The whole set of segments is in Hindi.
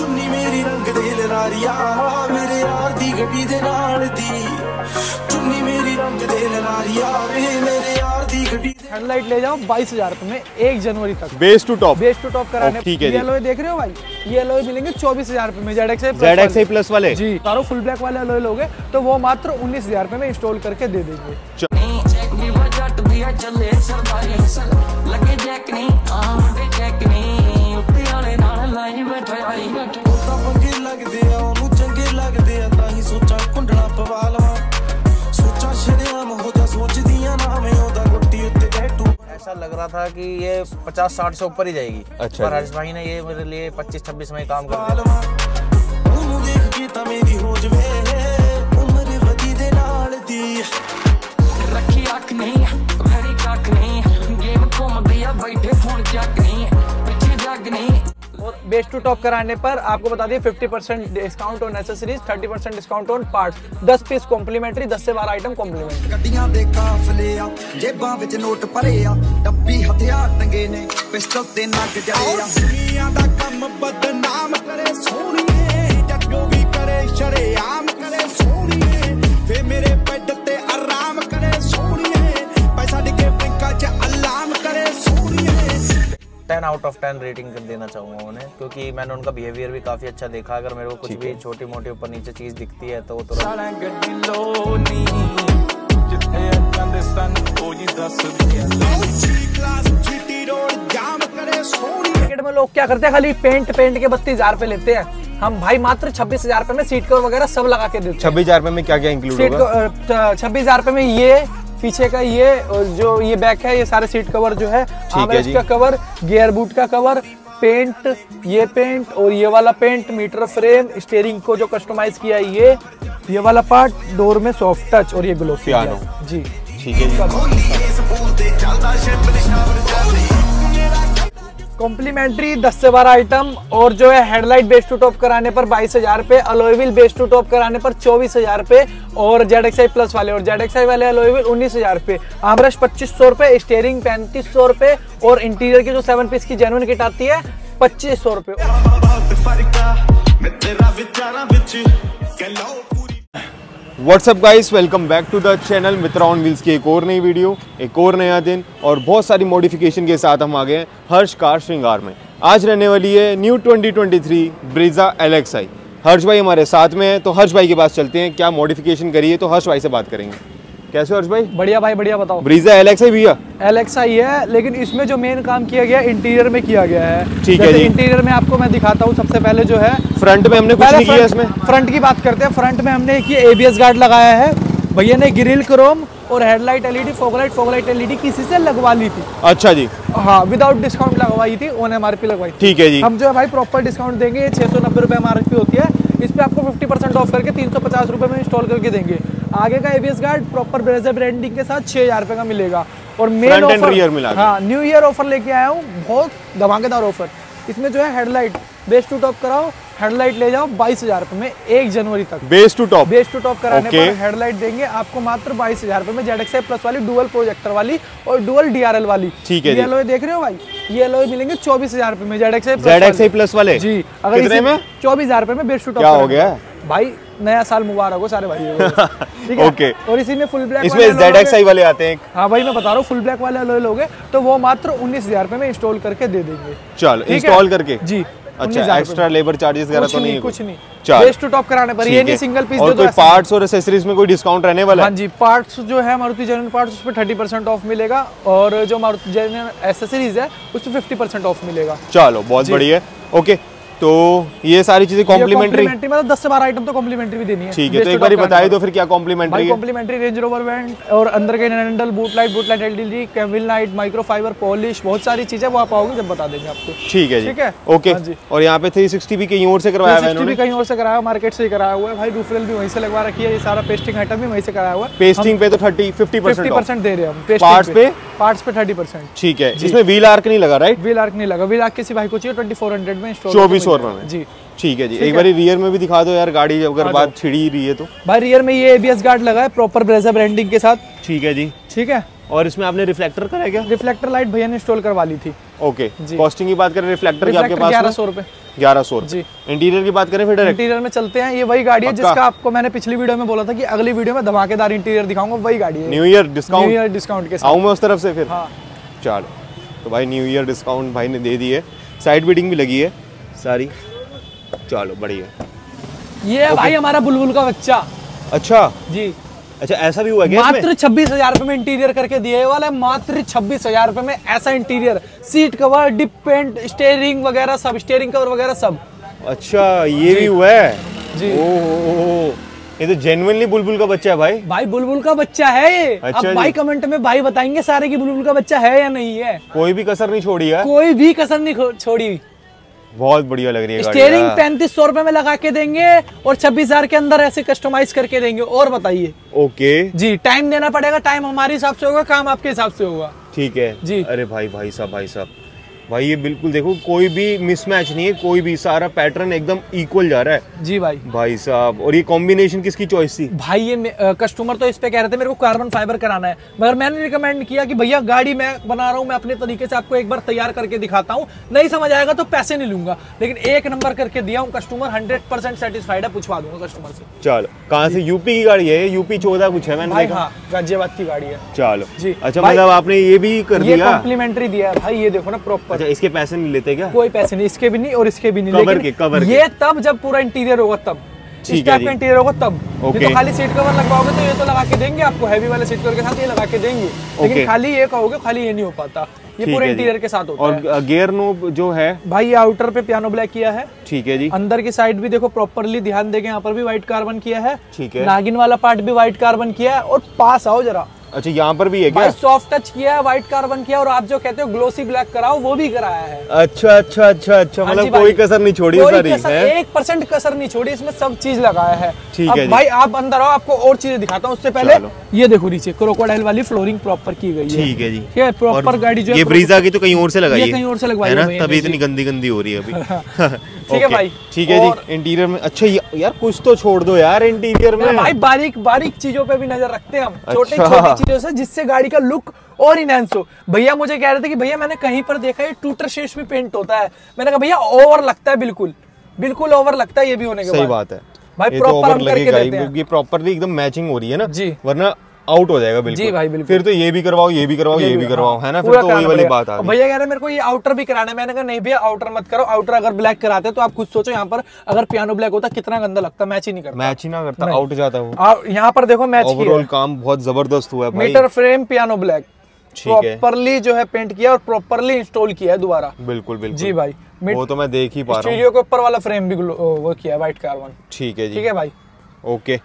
ਚੁੰਨੀ ਮੇਰੀ ਰੰਗ ਦੇ ਲਲਾਰੀਆ ਮੇਰੇ ਯਾਰ ਦੀ ਗੱਡੀ ਦੇ ਨਾਲ ਦੀ ਚੁੰਨੀ ਮੇਰੀ ਰੰਗ ਦੇ ਲਲਾਰੀਆ ਵੇ ਮੇਰੇ ਯਾਰ ਦੀ ਗੱਡੀ ਦੇ हेडलाइट ले जाओ बाईस हजार रुपए में एक जनवरी तक base to top base to top कराने ओ, ठीक है जी। ये एलोय देख रहे हो भाई ये एलोय मिलेंगे चौबीस हजार रुपए में Z X Z X plus वाले जी तारो फुल ब्लैक वाले एलोय लोगे तो वो मात्र उन्नीस हजार रुपए में इंस्टॉल करके दे देंगे ਚੈੱਕ ਨਹੀਂ ਵਾ ਤਾਂ ਪੰਗੇ ਲੱਗਦੇ ਆ ਉਹਨੂੰ ਚੰਗੇ ਲੱਗਦੇ ਆ ਤਾਂ ਹੀ ਸੋਚਾਂ ਕੁੰਡਲਾ ਪਵਾ ਲਵਾਂ ਸੋਚਾਂ ਸ਼ਰੇਆਮ ਹੋ ਜਾ ਸੋਚਦੀਆਂ ਨਾ ਮੈਂ ਉਹਦਾ ਗੁੱਟੀ ਉੱਤੇ ਟੈਟੂ ऐसा लग रहा था कि ये 50-60 से ऊपर ही जाएगी अच्छा पर जी। हर्ष भाई ने ये मेरे लिए 25-26 में ही काम कर ਪਾ दिया ਲਵਾਂ ਉਹਨੂੰ ਦੇਖ ਕੇ ਤਾਂ ਮੇਰੀ ਹੋ ਜਵੇ ਉਮਰ ਵਧੀ ਦੇ ਨਾਲ ਦੀ ਰੱਖੀ ਅੱਖ ਨਹੀਂ ਵੈਰੀ ਕੱਖ ਨਹੀਂ ਗੇਮ ਘੁੰਮਦੀ ਆ ਬੈਠੇ ਫੋਨ ਚੱਕ ਨਹੀਂ ਪਿੱਛੇ ਜੱਗ ਨਹੀਂ और बेस टू टॉप कराने पर आपको बता दिए 50% discount on accessories 30% discount on parts 10 piece complimentary 10 से 12 आइटम कॉम्प्लीमेंट्री ਗੱਡੀਆਂ ਦੇ ਕਾਫਲੇ ਆ ਜੇਬਾਂ ਵਿੱਚ ਨੋਟ ਭਰੇ ਆ ਡੱਬੀ ਹਥਿਆਰ ਟੰਗੇ ਨੇ ਪਿਸਟਲ ਤੇ ਨੱਕ ਜੜੇ ਆ ਦੁਨੀਆ ਦਾ ਕੰਮ ਬਦਨਾਮ ਕਰੇ ਸੋਹਣੀਏ ਜੱਗੋ ਵੀ ਕਰੇ ਸ਼ਰੇਆਮ ਕਰੇ ਸੋਹਣੀਏ ਫੇ ਮੇਰੇ ten out of ten rating देना चाहूँगा उन्हें क्योंकि मैंने उनका बिहेवियर भी काफ़ी अच्छा देखा। अगर मेरे को कुछ भी छोटी मोटी ऊपर नीचे चीज़ दिखती है तो क्रिकेट में लोग क्या करते हैं? खाली पेंट पेंट के बत्तीस हज़ार रुपए लेते हैं। हम भाई मात्र छब्बीस हज़ार रुपए में सीट कवर वगैरह सब लगा के देते छब्बीस हज़ार रुपए में क्या क्या इंक्लूड छब्बीस हज़ार रुपए में ये पीछे का ये और जो ये बैक है ये सारे सीट कवर जो है का कवर गियर बूट का कवर पेंट ये पेंट और ये वाला पेंट मीटर फ्रेम स्टेयरिंग को जो कस्टमाइज किया है ये ये वाला पार्ट डोर में सॉफ्ट टच और ये ग्लोव। जी। ठीक है कॉम्प्लीमेंट्री 10 से 12 आइटम और जो है हेडलाइट बेस टू टॉप कराने पर बाईस हज़ार रुपए अलोईविल बेस टू टॉप कराने पर चौबीस हज़ार रुपए और जेड एक्स आई प्लस वाले और जेड एक्स आई वाले अलोईविल उन्नीस हज़ार रुपए आमरश पच्चीस सौ रुपए स्टेयरिंग पैंतीस सौ रुपए और इंटीरियर की जो सेवन पीस की जेनुअन किट आती है, पच्चीस सौ रुपए। What's up guys welcome back to the channel Mitra on wheels की एक और नई वीडियो एक और नया दिन और बहुत सारी मॉडिफिकेशन के साथ हम आ गए हैं हर्ष कार श्रृंगार में। आज रहने वाली है न्यू 2023 ब्रिजा एलेक्साई हर्ष भाई हमारे साथ में है तो हर्ष भाई के पास चलते हैं। क्या मॉडिफिकेशन करिए तो हर्ष भाई से बात करेंगे। कैसे हर्ष भाई? बढ़िया भाई बढ़िया बताओ। ब्रीजा एलेक्साई भैया। एलेक्सा ही है लेकिन इसमें जो मेन काम किया गया इंटीरियर में किया गया है। ठीक है जी। इंटीरियर में आपको मैं दिखाता हूँ सबसे पहले जो है फ्रंट में हमने कुछ नहीं किया इसमें। फ्रंट की बात करते हैं। फ्रंट में हमने एक ये एबीएस गार्ड लगाया है। भैया ने ग्रिल क्रोम और headlight LED fog light fog light LED किसी से लगवा ली थी। अच्छा जी। हाँ विदाउट डिस्काउंट लगवाई थी ओन एमआरपी लगवाई ठीक है जी। हम जो है भाई प्रॉपर डिस्काउंट देंगे ये छः सौ नब्बे रुपये एमआरपी होती है। इस पर आपको 50% परसेंट ऑफ़ करके तीन सौ पचास रुपये में इंस्टॉल करके देंगे। आगे का ABS guard proper Brezza branding के साथ छः हज़ार रुपये का मिलेगा। और मेन ऑफ़र मिला हाँ न्यू ईयर ऑफ़र लेके आया हूँ बहुत धमाकेदार ऑफ़र इसमें जो है हेडलाइट बेस्ट टू टॉप कराओ हेडलाइट ले जाओ बाईस हज़ार रुपये में एक जनवरी तक। Base to top. Base to top कराने Okay. पर हेडलाइट देंगे आपको मात्र बाईस हज़ार रुपए में जेड एक्स प्लस वाली डुअल प्रोजेक्टर वाली और डुअल डीआरएल वाली। ठीक है ये। एलोय देख रहे हो भाई? ये एलोय मिलेंगे चौबीस हज़ार रुपए में Z X Z X plus वाले? जी। अगर चौबीस हज़ार रुपए में बेस टू टॉप क्या हो गया? भाई नया साल मुबारक हो सारे भाई। ठीक है? Okay. और इसी में फुल ब्लैक इसमें एक्स वाले आते हैं हाँ भाई मैं बता रहा हूँ फुल ब्लैक वाले लोगे तो वो मात्र उन्नीस हज़ार रुपए में इंस्टॉल करके दे देंगे। चल इंस्टॉल करके। जी। अच्छा एक्स्ट्रा लेबर चार्जेस वगैरह तो नहीं कुछ नहीं। बेस्ट टू टॉप कराने पर ये नहीं सिंगल पीस और कोई पार्ट्स और एक्सेसरीज में कोई डिस्काउंट रहने वाला हाँ? है जी पार्ट्स जो है मारुति जेन्युइन पार्ट्स उस पर थर्टी परसेंट ऑफ़ मिलेगा और जो मारुति जेन्युइन एसेसरीज है उस पर फिफ्टी परसेंट ऑफ़ मिलेगा। चलो बहुत बढ़िया। ओके तो ये सारी चीज़ें कॉम्प्लीमेंट्री मतलब दस से बारह आइटम तो कॉम्प्लीमेंट्री भी देनी है। ठीक है तो एक बार बताई दो फिर क्या complimentary complimentary Range Rover vent और अंदर के handle boot light boot light LED Cavill light micro fibre polish बहुत सारी चीज़ें वो आप आओगे जब बता देंगे आपको। ठीक है ठीक है? ओके हाँ और यहाँ पे 360 भी कहीं और से करवाया हुआ है 360 भी कहीं और से कराया मार्केट से कराया हुआ है। भाई रूफरेल भी वहीं से लगवा रखी है ये सारा पेस्टिंग आइटम भी वहीं से कराया हुआ है। पेस्टिंग पे तो 30 50 फिफ्टी परसेंट दे रहे हैं हम Parts पे? पार्ट्स पे थर्टी परसेंट। ठीक है। इसमें व्हील आर्क नहीं लगा राइट व्हील आर्क नहीं लगा। व्हील आर्क किसी भाई को चाहिए ट्वेंटी फोर हंड्रेड में इंस्टॉल चौबीस सौ में। जी। ठीक है जी। एक बार रियर में भी दिखा दो यार गाड़ी अगर बात छिड़ी रही है तो। भाई रियर में ये एबीएस गार्ड लगा है प्रॉपर ब्रेजर ब्रांडिंग के साथ। ठीक है जी। ठीक है। और इसमें आपने रिफ्लेक्टर कराया क्या? रिफ्लेक्टर लाइट भैया ने इंस्टॉल करवा ली थी। ओके। कॉस्टिंग की बात करें रिफ्लेक्टर की आपके रिफ्लेक्टर ग्यारह पास सौ? रुपए। ग्यारह सौ जी। इंटीरियर की बात करें फिर डायरेक्ट इंटीरियर में चलते हैं। ये वही गाड़ी है जिसका आपको मैंने पिछली वीडियो में बोला था कि अगली वीडियो में धमाकेदार इंटीरियर दिखाऊँगा वही गाड़ी है। New year new discount year discount के साथ। मैं उस तरफ़ से फिर? हाँ। चलो। तो भाई न्यू ईयर डिस्काउंट भाई ने दे दी है। साइड बीटिंग भी लगी है। सारी। चलो बढ़िया। ये है भाई हमारा बुलबुल का बच्चा। अच्छा। जी। अच्छा ऐसा भी हुआ क्या मात्र छब्बीस हज़ार रुपए में इंटीरियर करके दिए वाला है मात्र छब्बीस हज़ार रुपए में ऐसा interior seat cover dip paint steering वगैरह सब स्टेयरिंग कवर वगैरह सब। अच्छा ये भी हुआ है? जी। ओ, ओ, ओ, ओ, ये तो जेनुअनली बुलबुल का बच्चा है भाई। भाई बुलबुल का बच्चा है ये। अच्छा अब भाई कमेंट में भाई बताएँगे सारे की बुलबुल का बच्चा है या नहीं है। कोई भी कसर नहीं छोड़ी है? कोई भी कसर नहीं छोड़ी बहुत बढ़िया लग रही है स्टेयरिंग पैंतीस सौ रूपए में लगा के देंगे और छब्बीस हज़ार के अंदर ऐसे कस्टमाइज करके देंगे। और बताइए। ओके। जी टाइम देना पड़ेगा टाइम हमारे हिसाब से होगा काम आपके हिसाब से होगा। ठीक है। जी। अरे भाई भाई साहब भाई साहब। भाई ये बिल्कुल देखो कोई भी मिसमैच नहीं है कोई भी सारा पैटर्न एकदम इक्वल जा रहा है। जी भाई। भाई साहब और ये कॉम्बिनेशन किसकी चॉइस थी? भाई ये कस्टमर तो इस पे कह रहे थे मेरे को कार्बन फाइबर कराना है। मगर मैंने रिकमेंड किया कि भैया गाड़ी मैं बना रहा हूँ मैं अपने तरीके से आपको एक बार तैयार करके दिखाता हूँ। नहीं समझ आएगा तो पैसे नहीं लूँगा। लेकिन एक नंबर करके दिया हूँ कस्टमर हंड्रेड परसेंट सेटिस्फाइड है पूछवा दूँगा कस्टमर से। चलो कहाँ से? यूपी की गाड़ी है यूपी चौदह कुछ है मैंने हाँ गाजियाबाद की गाड़ी है। चलो। जी। अच्छा मतलब आपने ये भी कर दिया? कॉम्प्लीमेंट्री दिया है। भाई ये देखो ना प्रॉपर अच्छा इसके पैसे नहीं लेते क्या? कोई पैसे नहीं इसके भी नहीं और इसके भी नहीं कवर के, कवर के। ये तब जब पूरा इंटीरियर होगा तब। इस टाइप का इंटीरियर होगा तब। ये ओके। तो खाली सीट कवर लगवाओगे तो ये तो लगा के देंगे आपको हैवी वाले सीट कवर के साथ ये लगा के देंगे। लेकिन खाली ये कहोगे खाली ये नहीं हो पाता। ये पूरे इंटीरियर के साथ होता और है। और गियर नोब जो है? भाई ये आउटर पे पियानो ब्लैक किया है। ठीक है जी। अंदर की साइड भी देखो प्रॉपरली ध्यान देंगे यहाँ पर भी व्हाइट कार्बन किया है। ठीक है। नागिन वाला पार्ट भी व्हाइट कार्बन किया है और पास आओ जरा। अच्छा यहाँ पर भी है क्या? सॉफ्ट टच किया है व्हाइट कार्बन किया और आप जो कहते हो ग्लोसी ब्लैक कराओ वो भी कराया है। अच्छा अच्छा अच्छा अच्छा हाँ मतलब कोई कसर नहीं छोड़ी कोई सारी कसर- है? एक परसेंट कसर नहीं छोड़ी इसमें सब चीज़ लगाया है। ठीक है भाई आप अंदर आओ आपको और चीज़ें दिखाता हूँ उससे पहले ये देखो नीचे क्रोकोडाइल वाली फ्लोरिंग प्रॉपर की गई है। ठीक है जी। ठीक है प्रॉपर गाड़ी जो है ये ब्रीजा की तो कहीं और से लगाई ये कहीं और से लगवाई है है तभी इतनी गंदी गंदी हो रही है अभी। ठीक है भाई। ठीक है जी इंटीरियर में अच्छा यार कुछ तो छोड़ दो यार इंटीरियर में। भाई बारीक बारीक चीज़ों पे भी नज़र रखते हैं हम। छोटे अच्छा। छोटी चीज़ों से जिससे गाड़ी का लुक और इनहेंस हो। भैया मुझे कह रहे थे कि भैया मैंने कहीं पर देखा है टूटर शेष में पेंट होता है। मैंने कहा भैया ओवर लगता है बिल्कुल। बिल्कुल ओवर लगता है ये भी होने के सही बात है। भाई ये तो हम करके लगेगा देते हैं। प्रॉपरली एकदम मैचिंग हो रही है ना। जी। वरना आउट हो जाएगा बिल्कुल। जी भाई, बिल्कुल। फिर तो ये भी करवाओ ये भी करवाओ ये भी करवाओ है ना? फिर तो वही वाली बात आ भैया कह रहे मेरे को ये आउटर भी कराना है। मैंने कहा नहीं भैया आउटर मत करो। आउटर अगर ब्लैक कराते तो आप खुद सोचो यहाँ पर अगर पियानो ब्लैक होता कितना गंदा लगता। मैच ही नहीं करता। मैच ही ना करता आउट जाता वो। यहाँ पर देखो मैच ओवरऑल काम बहुत ज़बरदस्त हुआ है मीटर फ्रेम पियानो ब्लैक है। प्रॉपरली जो है पेंट किया और प्रॉपरली इंस्टॉल किया है दोबारा। बिल्कुल बिल्कुल। जी भाई। वो तो मैं देख ही पा रहा हूँ। स्टूडियो के ऊपर वाला फ्रेम भी वो किया है व्हाइट कार्बन ठीक है ठीक है भाई। ओके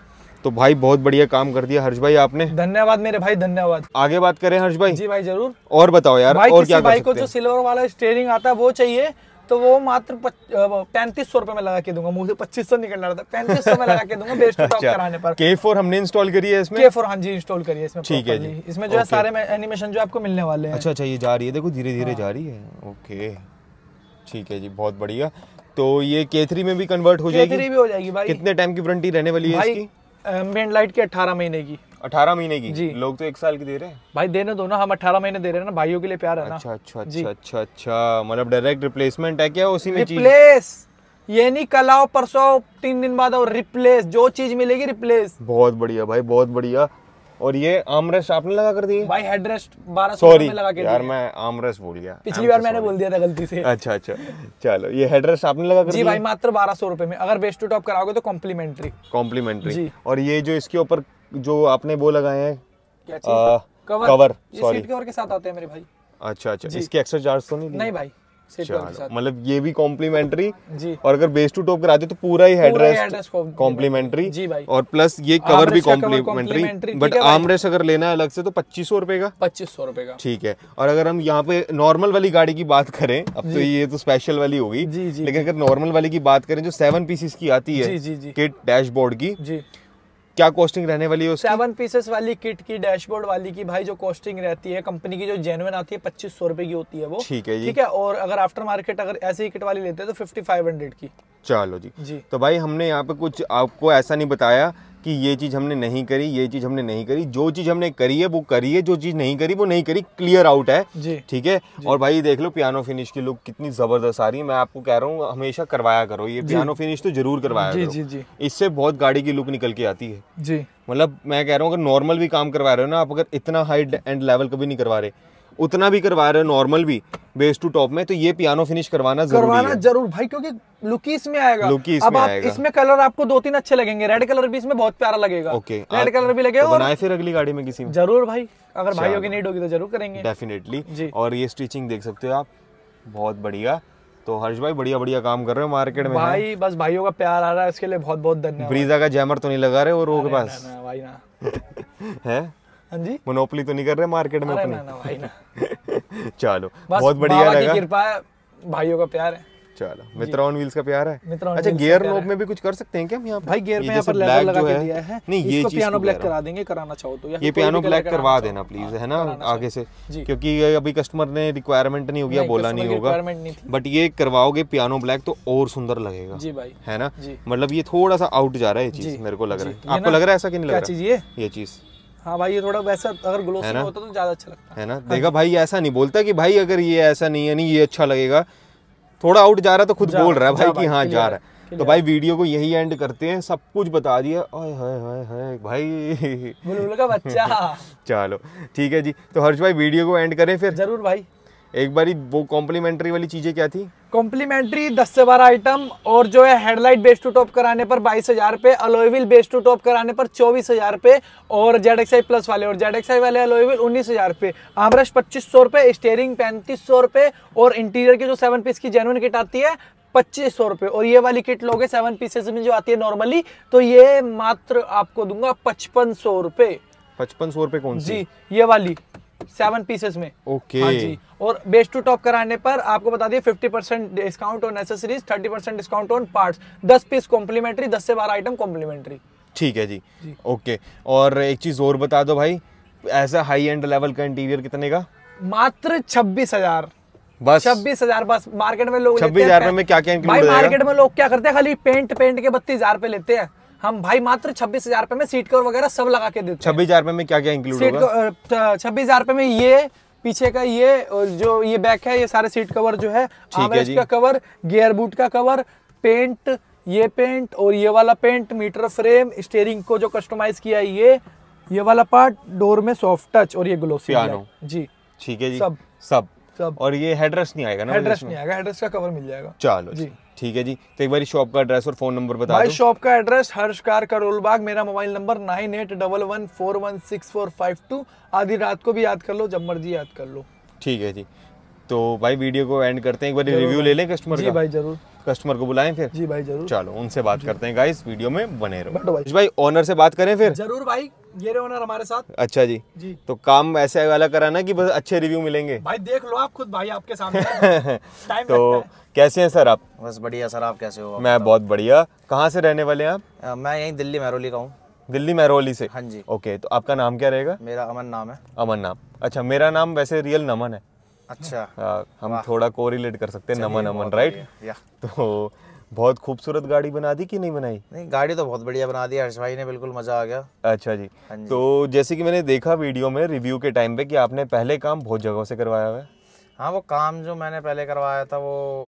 तो भाई बहुत बढ़िया काम कर दिया हर्ष भाई आपने। धन्यवाद मेरे भाई धन्यवाद। आगे बात करें हर्ष भाई। जी भाई ज़रूर। और बताओ यार भाई और क्या कर भाई को जो सिल्वर वाला स्टेयरिंग आता है वो चाहिए तो वो मात्र पैंतीस सौ रुपए में लगा के दूँगा। से पच्चीस सौ निकल रहा था पैंतीस सौ में लगा के दूँगा बेस्ट टॉप कराने पर। के फोर हमने इंस्टॉल करी है इसमें? के फोर हाँ जी इंस्टॉल करिए इसमें ठीक है जी। इसमें जो है सारे एनिमेशन जो आपको मिलने वाले हैं। अच्छा अच्छा ये जा रही है देखो धीरे धीरे हाँ। जा रही है। ओके ठीक है जी बहुत बढ़िया। तो ये के थ्री में भी कन्वर्ट हो जाएगी? भी हो जाएगी भाई। कितने टाइम की वारंटी रहने वाली है इसकी? एम्बियंट लाइट की अठारह महीने की। अठारह महीने की? जी। लोग तो एक साल की दे रहे हैं? भाई देने दो ना हम अठारह महीने दे रहे हैं ना भाइयों के लिए प्यार है ना। अच्छा अच्छा। अच्छा अच्छा अच्छा। मतलब डायरेक्ट रिप्लेसमेंट है क्या उसी में रिप्लेस ये नहीं कल आओ परसों तीन दिन बाद आओ रिप्लेस जो चीज़ मिलेगी रिप्लेस बहुत बढ़िया भाई बहुत बढ़िया। और ये आमरेस्ट आपने लगा कर दिए? भाई हेडरेस्ट बारह सॉरी लगा के यार मैं आमरेस्ट भूल गया। पिछली बार मैंने बोल दिया था गलती से। अच्छा अच्छा। चलो ये हेडरेस्ट आपने लगा कर जी भाई मात्र बारह सौ रुपए में। अगर बेस्ट टू टॉप कराओगे तो कॉम्प्लीमेंट्री कॉम्प्लीमेंट्री और ये जो इसके ऊपर जो आपने वो लगाए हैं कवर कवर सॉरी कवर के साथ आते हैं मेरे भाई। अच्छा अच्छा। इसके एक्स्ट्रा चार्ज तो नहीं नहीं भाई। मतलब ये भी कॉम्प्लीमेंट्री और अगर बेस टू टॉप कराते तो पूरा ही हेडरेस्ट कॉम्प्लीमेंट्री और प्लस ये कवर भी कॉम्प्लीमेंट्री बट है अगर लेना है अलग से तो पच्चीस सौ रुपए का। पच्चीस सौ रुपए का। ठीक है और अगर हम यहाँ पे नॉर्मल वाली गाड़ी की बात करें अब तो ये तो स्पेशल वाली होगी लेकिन अगर नॉर्मल वाली की बात करें जो सेवन पीसीस की आती है। किट डैशबोर्ड की जी। क्या कॉस्टिंग रहने वाली है उसकी? सेवन पीसेस वाली किट की डैशबोर्ड वाली की भाई जो कॉस्टिंग रहती है कंपनी की जो जेनुअन आती है पच्चीस सौ रुपए की होती है वो। ठीक है जी। ठीक है? और अगर आफ्टर मार्केट अगर ऐसी ही किट वाली लेते हैं तो फिफ्टी फाइव हंड्रेड की। चलो जी। जी। तो भाई हमने यहाँ पे कुछ आपको ऐसा नहीं बताया कि ये चीज़ हमने नहीं करी ये चीज़ हमने नहीं करी। जो चीज़ हमने करी है वो करी है जो चीज़ नहीं करी वो नहीं करी। क्लियर आउट है। ठीक है? और भाई देख लो पियानो फिनिश की लुक कितनी ज़बरदस्त आ रही है। मैं आपको कह रहा हूँ हमेशा करवाया करो। ये पियानो फिनिश तो ज़रूर करवाया जी करो। जी जी। इससे बहुत गाड़ी की लुक निकल के आती है। जी। मतलब मैं कह रहा हूँ अगर नॉर्मल भी काम करवा रहे हो ना आप अगर इतना हाई एंड लेवल कभी नहीं करवा रहे उतना भी करवा रहे हो नॉर्मल भी बेस टू टॉप में तो ये पियानो फिनिश करवाना ज़रूरी करवाना है। ज़रूर। भाई क्योंकि लुक इसमें आएगा। Look ही अब आप आएगा। इसमें कलर आपको दो तीन अच्छे लगेंगे। रेड कलर भी इसमें बहुत प्यारा लगेगा। ओके रेड कलर भी लगेगा तो और बनाए फिर अगली गाड़ी में किसी में। ज़रूर भाई अगर भाइयों। की नीड होगी तो ज़रूर करेंगे। डेफिनेटली और ये स्टिचिंग देख सकते हो आप। बहुत बढ़िया। तो हर्ष भाई बढ़िया बढ़िया काम कर रहे हो मार्केट में भाई बस भाइयों का प्यार आ रहा है इसके लिए बहुत बहुत धन्यवाद। ब्रीजा का जैमर तो नहीं लगा रहे और वो के पास? भाई ना। हाँ? जी। मोनोपली तो नहीं कर रहे मार्केट में अपनी। ना ना भाई ना। चलो बहुत बढ़िया लगा। कृपा है भाइयों का प्यार है। चलो मित्रा ऑन व्हील्स का प्यार है। मित्रा अच्छा गियर नोब में भी कुछ कर सकते हैं क्या हम यहाँ भाई गियर में यहाँ पर लेवल लगा के दिया है। नहीं ये चीज़ पियानो ब्लैक हूँ। करा देंगे कराना चाहो तो। ये पियानो ब्लैक करवा देना प्लीज़ हाँ, है ना आगे से। क्योंकि अभी कस्टमर ने रिक्वायरमेंट नहीं होगी बोला नहीं होगा। बट ये करवाओगे पियानो ब्लैक तो और सुंदर लगेगा। जी भाई। है ना? मतलब ये थोड़ा सा आउट जा रहा है ये चीज़ मेरे को लग रहा है। आपको लग रहा है ऐसा कि नहीं लग रहा? है ये चीज़। हाँ भाई ये थोड़ा वैसा अगर ग्लोसी में होता तो ज़्यादा अच्छा लगता। है ना? देखा भाई ऐसा नहीं बोलता कि भाई अगर ये ऐसा नहीं है नहीं ये अच्छा लगेगा। थोड़ा आउट जा रहा है तो खुद बोल रहा है भाई कि हाँ जा रहा है। तो भाई वीडियो को यही एंड करते हैं सब कुछ बता दिया। ओए हाय हाय हाय भाई। बुलबुल का बच्चा। चलो ठीक है जी। तो हर्ष भाई वीडियो को एंड करें फिर। ज़रूर भाई। एक बारी वो कॉम्प्लीमेंट्री वाली चीज़ें क्या थी? कॉम्प्लीमेंट्री 10 से 12 आइटम और जो है हेडलाइट बेस टू टॉप कराने पर बाईस हज़ार रुपए अलोईविल बेस टू टॉप कराने पर चौबीस हज़ार रुपए और जेड एक्स आई प्लस वाले और जेड एक्स आई वाले अलोईविल उन्नीस हज़ार रुपए आमरश पच्चीस सौ रुपए स्टेयरिंग पैंतीस सौ रुपए और इंटीरियर की जो सेवन पीस की जेनुअन किट आती है पच्चीस सौ रुपए। और ये वाली किट लोगे सेवन पीसेस में जो आती है नॉर्मली तो ये मात्र आपको दूँगा पचपन सौ रुपए। पचपन सौ रुपये कौन सी? जी ये वाली। सेवन पीसेस में। ओके। हाँ जी। और बेस्ट टू टॉप कराने पर आपको बता दिए 50 percent discount on accessories 30 percent discount on parts 10 piece complimentary 10 से 12 आइटम कॉम्प्लीमेंट्री ठीक है जी। ओके। और एक चीज़ और बता दो भाई ऐसा हाई एंड लेवल का इंटीरियर कितने का? मात्र छब्बीस हज़ार। बस। छब्बीस हज़ार बस। मार्केट में लोग छब्बीस हज़ार में क्या-क्या भाई मार्केट में लोग क्या करते हैं? खाली पेंट पेंट के बत्तीस हज़ार रुपए लेते हैं। हम भाई मात्र छब्बीस हज़ार रुपए में सीट कवर वगैरह सब लगा के देते छब्बीस हज़ार रुपये में क्या क्या इंक्लूड सीट होगा? छब्बीस हज़ार रुपए में ये पीछे का ये जो ये बैक है ये सारे सीट कवर जो है का कवर गियर बूट का कवर पेंट ये पेंट और ये वाला पेंट मीटर फ्रेम स्टेयरिंग को जो कस्टमाइज किया है ये ये वाला पार्ट डोर में सॉफ्ट टच और ये ग्लोसी जी। ठीक है जी। सब। सब। सब। और ये हेडरेस्ट नहीं आएगा ना हेडरेस्ट नहीं आएगा हेडरेस्ट का कवर मिल जाएगा। चलो जी। ठीक है जी। तो एक बार शॉप का एड्रेस और फ़ोन नंबर बता भाई शॉप का एड्रेस हर्ष कार करोल बाग मेरा mobile number nine eight double one four one six four five two. आधी रात को भी याद कर लो जब मर्ज़ी याद कर लो। ठीक है जी। तो भाई वीडियो को एंड करते हैं। एक बार रिव्यू ले लें कस्टमर जी का? भाई ज़रूर। कस्टमर को बुलाएँ फिर? जी भाई ज़रूर। चलो उनसे बात करते हैं गाइस वीडियो में बने रहो। भाई। भाई ओनर से बात करें फिर? ज़रूर भाई ये रहे ओनर हमारे साथ। अच्छा जी। जी। तो काम ऐसे वाला कराना कि बस अच्छे रिव्यू मिलेंगे? भाई देख लो आप खुद भाई आपके सामने। टाइम तो कैसे हैं सर आप? बस बढ़िया सर आप कैसे हो? आप मैं बहुत बढ़िया। कहाँ से रहने वाले हैं आप? अ, मैं यहीं दिल्ली महरौली का हूँ। दिल्ली महरौली से? हाँ जी। ओके तो आपका नाम क्या रहेगा? मेरा अमन नाम है। अमन नाम। अच्छा मेरा नाम वैसे रियल नमन है। अच्छा। आ, हम थोड़ा कोरिलेट कर सकते हैं नमन अमन राइट तो बहुत खूबसूरत गाड़ी बना दी कि नहीं बनाई? नहीं गाड़ी तो बहुत बढ़िया बना दी हर्ष भाई ने बिल्कुल मज़ा आ गया। अच्छा जी। हाँ जी। तो जैसे कि मैंने देखा वीडियो में रिव्यू के टाइम पे कि आपने पहले काम बहुत जगहों से करवाया हुआ है। हाँ वो काम जो मैंने पहले करवाया था वो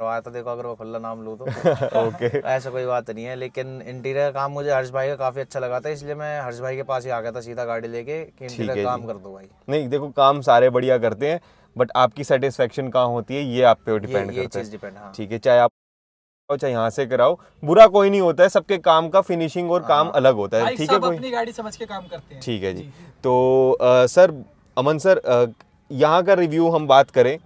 करवाया था देखो अगर वो खुला नाम लूँ तो। ओके। ऐसा कोई बात नहीं है लेकिन इंटीरियर काम मुझे हर्ष भाई का काफ़ी अच्छा लगा था इसलिए मैं हर्ष भाई के पास ही आ गया था सीधा गाड़ी लेके कि इंटीरियर। काम कर दो भाई। नहीं देखो काम सारे बढ़िया करते हैं बट आपकी सेटिस्फेक्शन कहाँ होती है ये आप पे डिपेंड करता है। डिपेंड हाँ। ठीक है चाहे आप चाहे यहाँ से कराओ बुरा कोई नहीं होता है सबके काम का फिनिशिंग और काम अलग होता है। ठीक है कोई अपनी गाड़ी समझ के काम करते हैं। ठीक है जी। तो सर अमन सर यहाँ का रिव्यू हम बात करें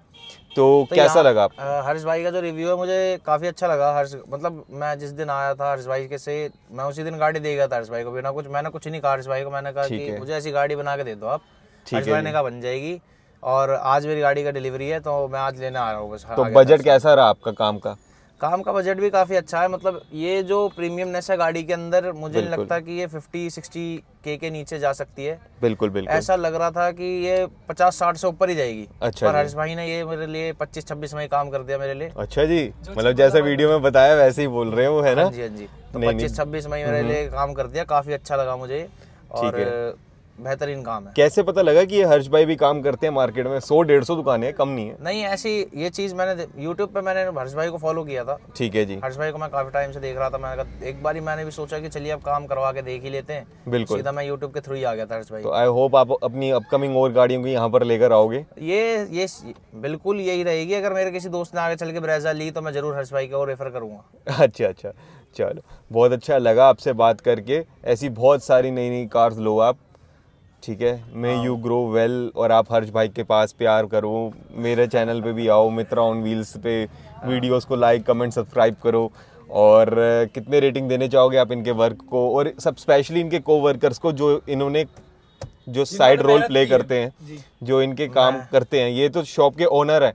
तो, तो कैसा लगा हर्ष भाई का जो रिव्यू है मुझे काफ़ी अच्छा लगा। हर्ष मतलब मैं जिस दिन आया था हर्ष भाई के से मैं उसी दिन गाड़ी दे गया था हर्ष भाई को बिना कुछ मैंने कुछ नहीं कहा हर्ष भाई को मैंने कहा कि मुझे ऐसी गाड़ी बना के दे दो आप। हर्ष भाई ने कहा बन जाएगी। और आज मेरी गाड़ी का डिलीवरी है तो मैं आज लेने आ रहा हूँ बस तो बजट कैसा रहा आपका काम का? काम का बजट भी काफ़ी अच्छा है। मतलब ये जो प्रीमियमनेस है गाड़ी के अंदर मुझे नहीं लगता कि ये 50 60 के के नीचे जा सकती है। बिल्कुल बिल्कुल। ऐसा लग रहा था कि ये 50 60 से ऊपर ही जाएगी। अच्छा पर जी। हर्ष भाई ने ये मेरे लिए 25 26 में ही काम कर दिया मेरे लिए। अच्छा जी। मतलब जैसा वीडियो में बताया वैसे ही बोल रहे हैं वो है ना? हाँ जी हाँ जी। तो नहीं, नहीं। 25 26 में ही मेरे लिए काम कर दिया। काफ़ी अच्छा लगा मुझे। और बेहतरीन काम है। कैसे पता लगा कि ये हर्ष भाई भी काम करते हैं मार्केट में? सौ डेढ़ सौ दुकानें कम नहीं है। नहीं ऐसी ये चीज़ मैंने यूट्यूब पे मैंने हर्ष भाई को फॉलो किया था। ठीक है जी। हर्ष भाई को मैं काफ़ी टाइम से देख रहा था। मैंने कहा एक बार मैंने भी सोचा कि चलिए अब काम करवा के देख ही लेते हैं। बिल्कुल। सीधा मैं यूट्यूब के थ्रू ही आ गया था हर्ष भाई। तो आई होप आप अपनी अपकमिंग और गाड़ियों को यहाँ पर लेकर आओगे। ये ये बिल्कुल यही रहेगी। अगर मेरे किसी दोस्त ने आगे चल के ब्रेजा ली तो मैं ज़रूर हर्ष भाई को रेफर करूँगा। अच्छा अच्छा। चलो बहुत अच्छा लगा आपसे बात करके। ऐसी बहुत सारी नई नई कार्स लो आप। ठीक है? मे यू ग्रो वेल और आप हर्ष भाई के पास प्यार करो। मेरे चैनल पे भी आओ मित्रा ऑन व्हील्स पे वीडियोस को लाइक कमेंट सब्सक्राइब करो। और कितने रेटिंग देने चाहोगे आप इनके वर्क को? और सब स्पेशली इनके को वर्कर्स को जो इन्होंने जो साइड रोल प्ले करते हैं जो। इनके काम करते हैं ये तो शॉप के ओनर है।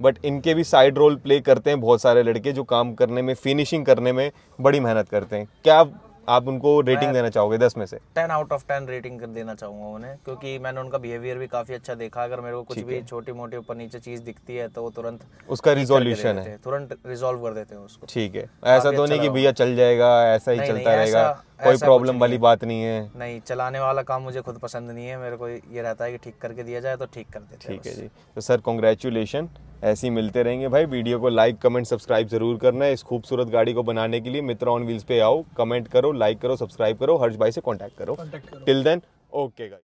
बट इनके भी साइड रोल प्ले करते हैं बहुत सारे लड़के जो काम करने में फिनिशिंग करने में बड़ी मेहनत करते हैं। क्या आप उनको रेटिंग देना चाहोगे दस में से? Ten out of ten rating कर देना चाहूँगा उन्हें क्योंकि मैंने उनका बिहेवियर भी काफ़ी अच्छा देखा। अगर मेरे को कुछ भी छोटी मोटी ऊपर नीचे चीज़ दिखती है तो वो तुरंत उसका रिजोल्यूशन है। तुरंत रिजोल्व कर देते हैं उसको। ठीक है। ऐसा तो नहीं कि भैया चल जाएगा ऐसा ही चलता रहेगा कोई प्रॉब्लम वाली बात नहीं है। नहीं चलाने वाला काम मुझे खुद पसंद नहीं है। मेरे को ये रहता है कि ठीक करके दिया जाए तो ठीक कर देते ठीक है जी। तो सर कॉन्ग्रेचुलेशन ऐसे ही मिलते रहेंगे भाई। वीडियो को लाइक कमेंट सब्सक्राइब ज़रूर करना है। इस खूबसूरत गाड़ी को बनाने के लिए मित्र ऑन व्हील्स पे आओ। कमेंट करो लाइक करो सब्सक्राइब करो। हर्ष भाई से कॉन्टैक्ट करो। Till then okay guys